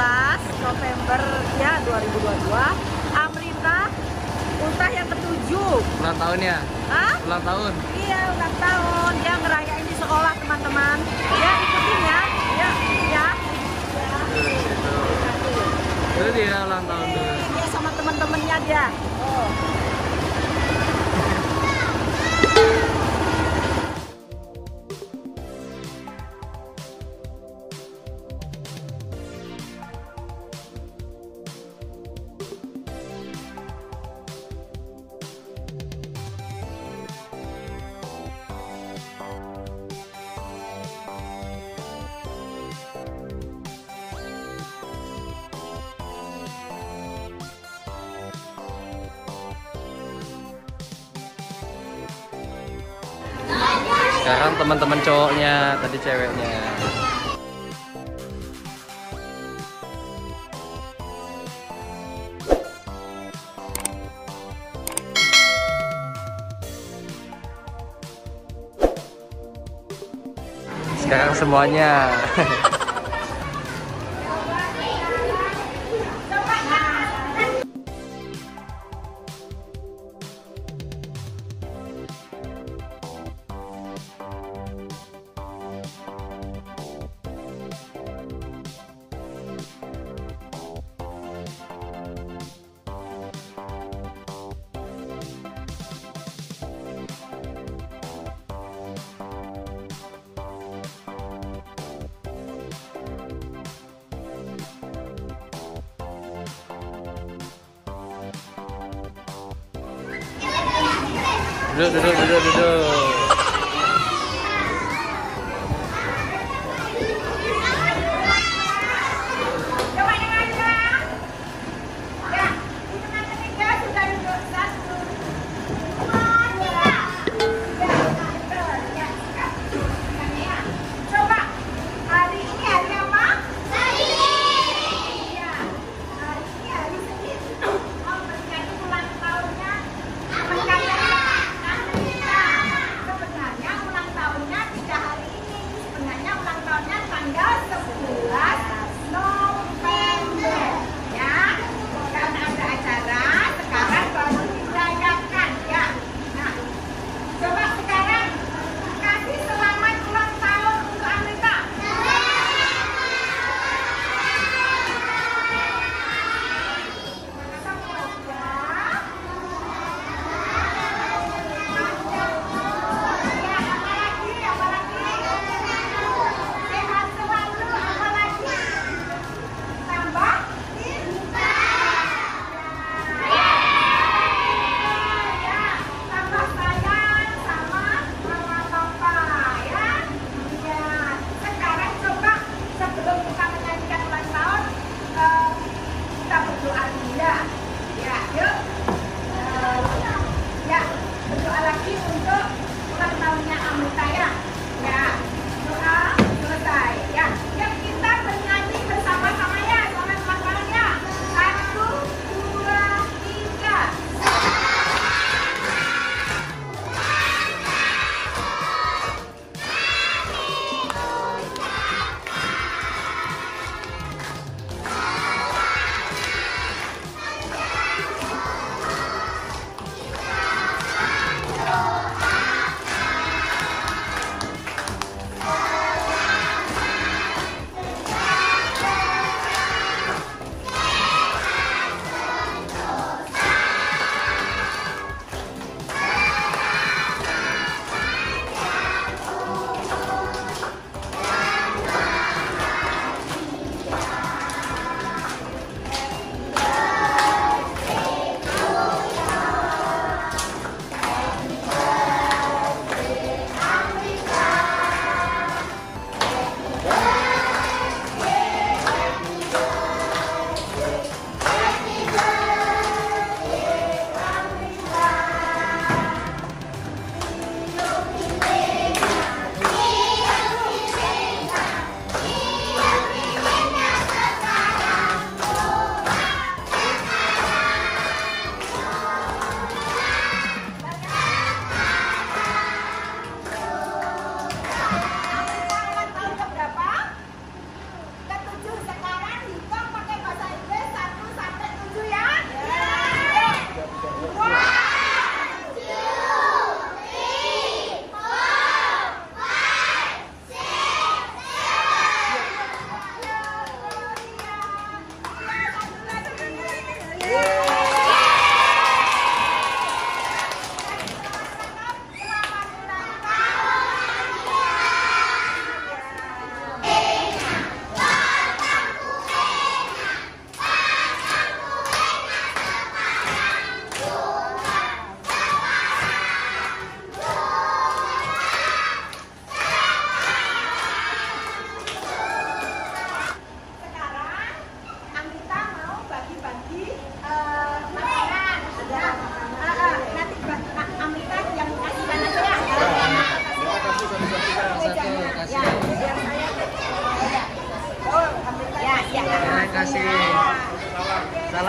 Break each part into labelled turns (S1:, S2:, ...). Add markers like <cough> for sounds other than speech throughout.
S1: November ya 2022 Amrita ultah yang ketujuh
S2: Ulang tahun ya?
S1: Hah?
S2: Ulang tahun.
S1: Iya ulang tahun dia ngerayain di sekolah teman-teman ya ikutin ya ya ya
S2: Itu dia ulang tahun dulu.
S1: dia sama teman-temannya dia oh.
S2: Sekarang teman-teman cowoknya, tadi ceweknya. Sekarang semuanya. <laughs> 르르르르르르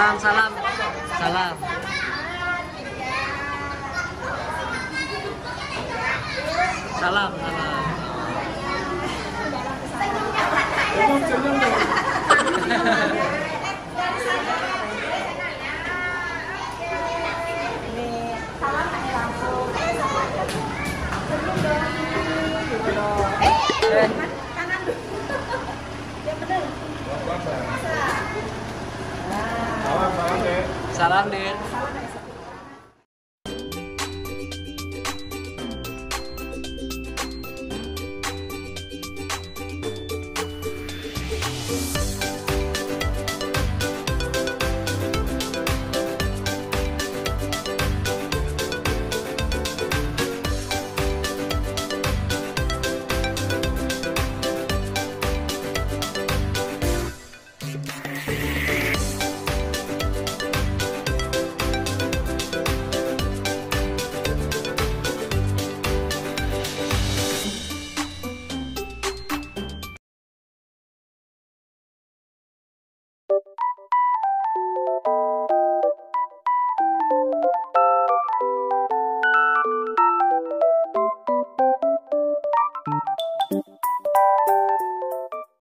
S2: Salam, salam. Salam. Salam, salam. Salam, deh.